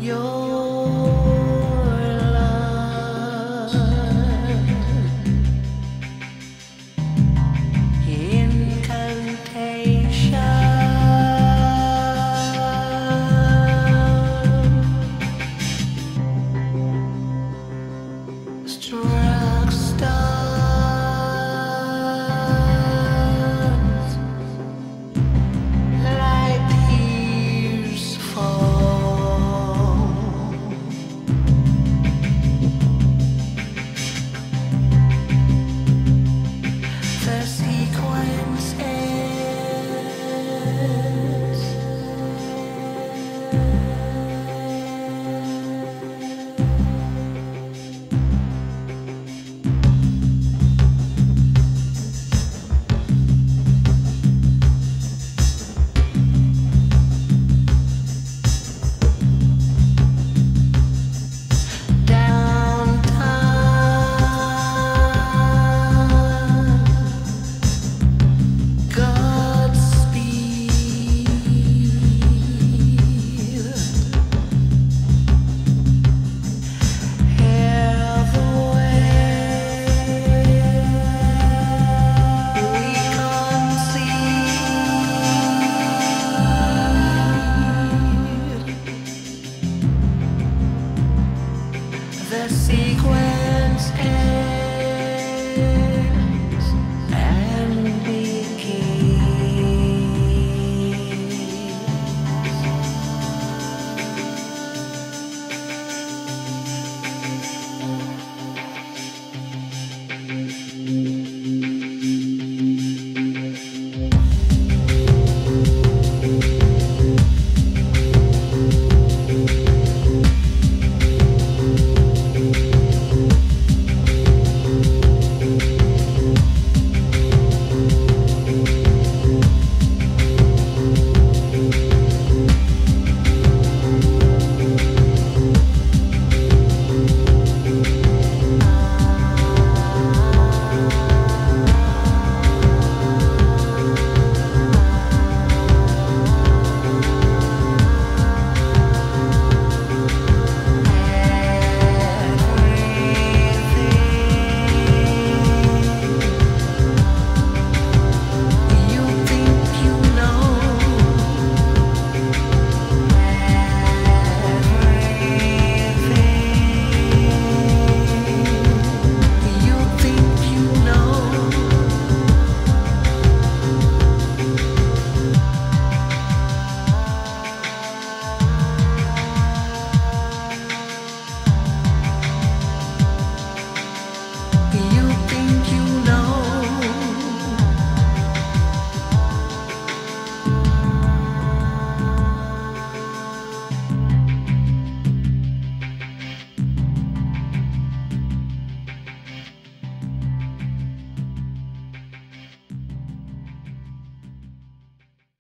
Your